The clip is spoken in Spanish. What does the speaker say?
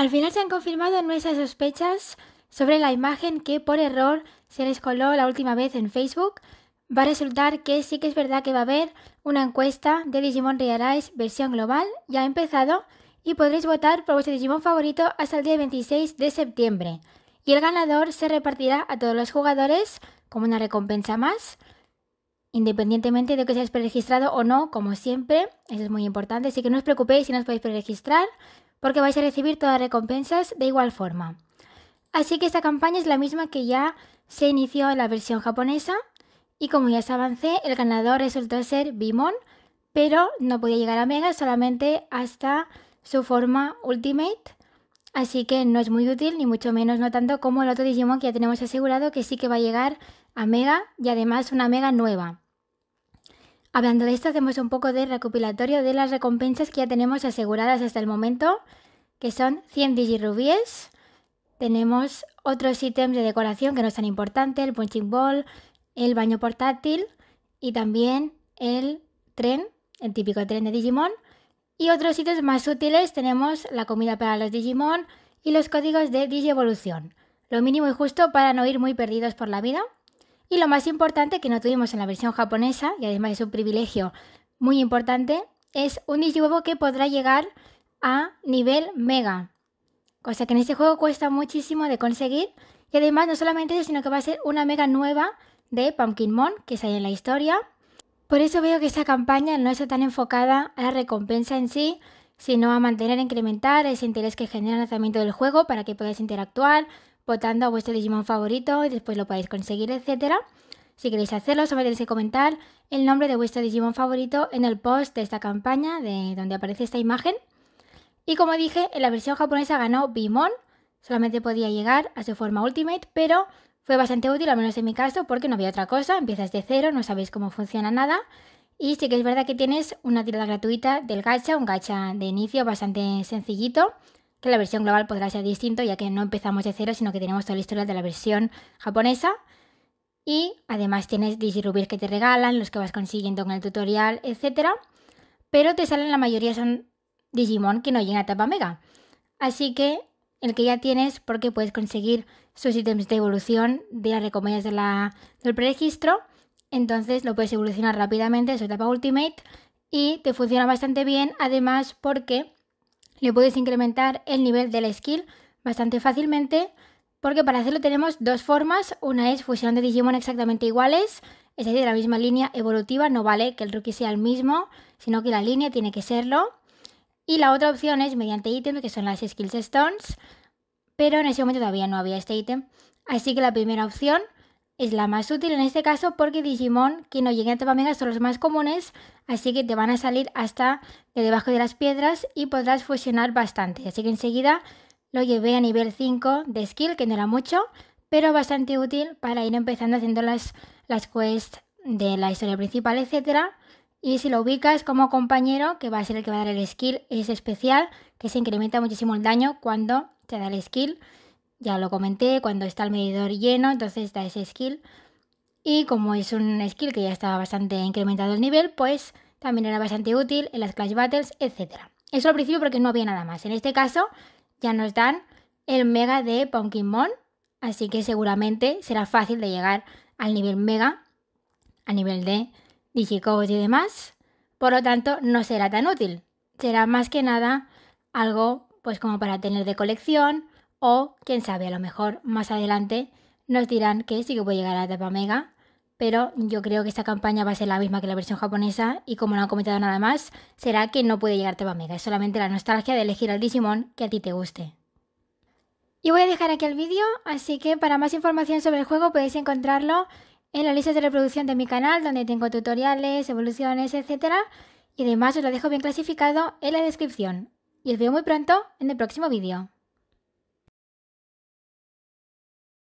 Al final se han confirmado nuestras sospechas sobre la imagen que por error se les coló la última vez en Facebook. Va a resultar que sí que es verdad que va a haber una encuesta de Digimon Realize versión global, ya ha empezado, y podréis votar por vuestro Digimon favorito hasta el día 26 de septiembre. Y el ganador se repartirá a todos los jugadores como una recompensa más, independientemente de que seáis preregistrado o no, como siempre. Eso es muy importante, así que no os preocupéis si no os podéis preregistrar, porque vais a recibir todas las recompensas de igual forma. Así que esta campaña es la misma que ya se inició en la versión japonesa, y como ya os avancé, el ganador resultó ser Bimon, pero no podía llegar a Mega solamente hasta su forma Ultimate. Así que no es muy útil, ni mucho menos no tanto como el otro Digimon que ya tenemos asegurado que sí que va a llegar a Mega y además una Mega nueva. Hablando de esto, hacemos un poco de recopilatorio de las recompensas que ya tenemos aseguradas hasta el momento, que son 100 Digirubíes. Tenemos otros ítems de decoración que no es tan importante, el punching ball, el baño portátil y también el tren, el típico tren de Digimon. Y otros sitios más útiles tenemos la comida para los Digimon y los códigos de Digievolución. Lo mínimo y justo para no ir muy perdidos por la vida. Y lo más importante que no tuvimos en la versión japonesa, y además es un privilegio muy importante, es un Digihuevo que podrá llegar a nivel Mega. Cosa que en este juego cuesta muchísimo de conseguir. Y además no solamente eso, sino que va a ser una Mega nueva de Pumpkinmon, que sale en la historia. Por eso veo que esta campaña no está tan enfocada a la recompensa en sí, sino a mantener e incrementar ese interés que genera el lanzamiento del juego para que podáis interactuar, votando a vuestro Digimon favorito y después lo podáis conseguir, etc. Si queréis hacerlo, solo tenéis comentar el nombre de vuestro Digimon favorito en el post de esta campaña, de donde aparece esta imagen. Y como dije, en la versión japonesa ganó Bimon, solamente podía llegar a su forma Ultimate, pero fue bastante útil, al menos en mi caso, porque no había otra cosa, empiezas de cero, no sabéis cómo funciona nada. Y sí que es verdad que tienes una tirada gratuita del gacha, un gacha de inicio bastante sencillito, que la versión global podrá ser distinto, ya que no empezamos de cero, sino que tenemos toda la historia de la versión japonesa. Y además tienes Digirubis que te regalan, los que vas consiguiendo con el tutorial, etc. Pero te salen la mayoría son Digimon que no llegan a etapa mega. Así que el que ya tienes porque puedes conseguir sus ítems de evolución de las recompensas del preregistro. Entonces lo puedes evolucionar rápidamente en su etapa Ultimate y te funciona bastante bien además porque le puedes incrementar el nivel de la skill bastante fácilmente porque para hacerlo tenemos dos formas. Una es fusionando Digimon exactamente iguales, es decir, de la misma línea evolutiva, no vale que el rookie sea el mismo, sino que la línea tiene que serlo. Y la otra opción es mediante ítems, que son las Skills Stones, pero en ese momento todavía no había este ítem. Así que la primera opción es la más útil en este caso porque Digimon que no lleguen a etapa mega son los más comunes, así que te van a salir hasta de debajo de las piedras y podrás fusionar bastante. Así que enseguida lo llevé a nivel 5 de skill, que no era mucho, pero bastante útil para ir empezando haciendo las, las quests de la historia principal, etcétera y si lo ubicas como compañero, que va a ser el que va a dar el skill, es especial, que se incrementa muchísimo el daño cuando te da el skill. Ya lo comenté, cuando está el medidor lleno, entonces da ese skill. Y como es un skill que ya estaba bastante incrementado el nivel, pues también era bastante útil en las Clash Battles, etc. Eso al principio porque no había nada más. En este caso ya nos dan el mega de Pumpkinmon, así que seguramente será fácil de llegar al nivel mega, a nivel de Digicode y demás. Por lo tanto, no será tan útil. Será más que nada algo pues como para tener de colección o quién sabe, a lo mejor más adelante nos dirán que sí que puede llegar a la etapa mega, pero yo creo que esta campaña va a ser la misma que la versión japonesa y como no han comentado nada más, será que no puede llegar a etapa mega, es solamente la nostalgia de elegir al Digimon que a ti te guste. Y voy a dejar aquí el vídeo, así que para más información sobre el juego podéis encontrarlo en la lista de reproducción de mi canal, donde tengo tutoriales, evoluciones, etc. Y además os lo dejo bien clasificado en la descripción. Y os veo muy pronto en el próximo vídeo.